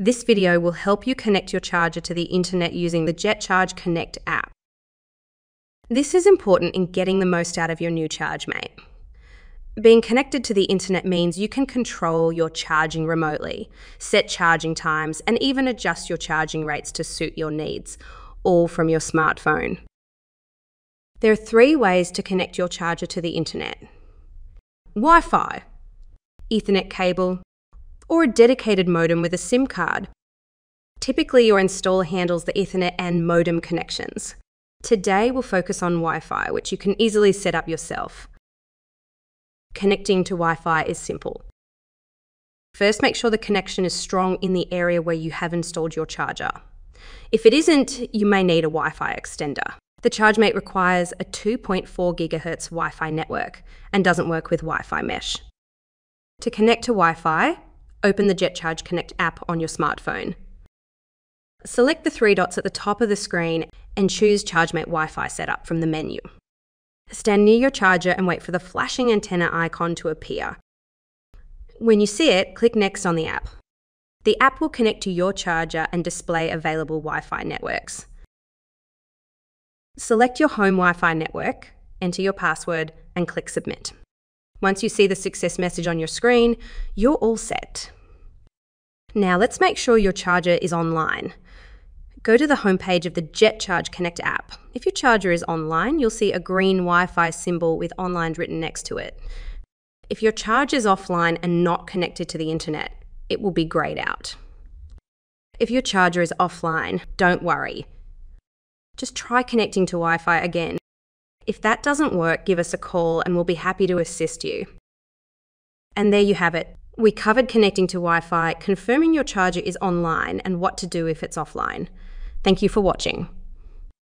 This video will help you connect your charger to the internet using the JetCharge Connect app. This is important in getting the most out of your new ChargeMate. Being connected to the internet means you can control your charging remotely, set charging times, and even adjust your charging rates to suit your needs, all from your smartphone. There are three ways to connect your charger to the internet Wi Fi, Ethernet cable, or a dedicated modem with a SIM card. Typically, your installer handles the Ethernet and modem connections. Today, we'll focus on Wi Fi, which you can easily set up yourself. Connecting to Wi Fi is simple. First, make sure the connection is strong in the area where you have installed your charger. If it isn't, you may need a Wi Fi extender. The ChargeMate requires a 2.4 GHz Wi Fi network and doesn't work with Wi Fi mesh. To connect to Wi Fi, open the JetCharge Connect app on your smartphone. Select the three dots at the top of the screen and choose ChargeMate Wi Fi setup from the menu. Stand near your charger and wait for the flashing antenna icon to appear. When you see it, click Next on the app. The app will connect to your charger and display available Wi Fi networks. Select your home Wi Fi network, enter your password, and click Submit. Once you see the success message on your screen, you're all set. Now let's make sure your charger is online. Go to the homepage of the JetCharge Connect app. If your charger is online, you'll see a green Wi Fi symbol with online written next to it. If your charge is offline and not connected to the internet, it will be grayed out. If your charger is offline, don't worry. Just try connecting to Wi Fi again if that doesn't work, give us a call and we'll be happy to assist you. And there you have it. We covered connecting to Wi Fi, confirming your charger is online, and what to do if it's offline. Thank you for watching.